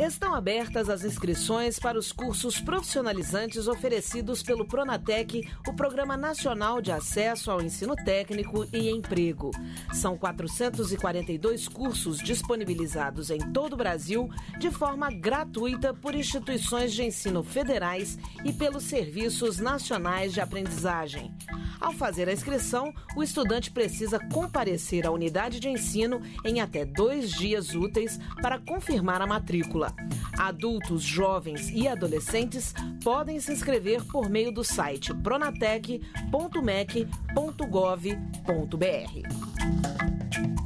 Estão abertas as inscrições para os cursos profissionalizantes oferecidos pelo Pronatec, o Programa Nacional de Acesso ao Ensino Técnico e Emprego. São 442 cursos disponibilizados em todo o Brasil de forma gratuita por instituições de ensino federais e pelos serviços nacionais de aprendizagem. Ao fazer a inscrição, o estudante precisa comparecer à unidade de ensino em até dois dias úteis para confirmar a matrícula. Adultos, jovens e adolescentes podem se inscrever por meio do site pronatec.mec.gov.br.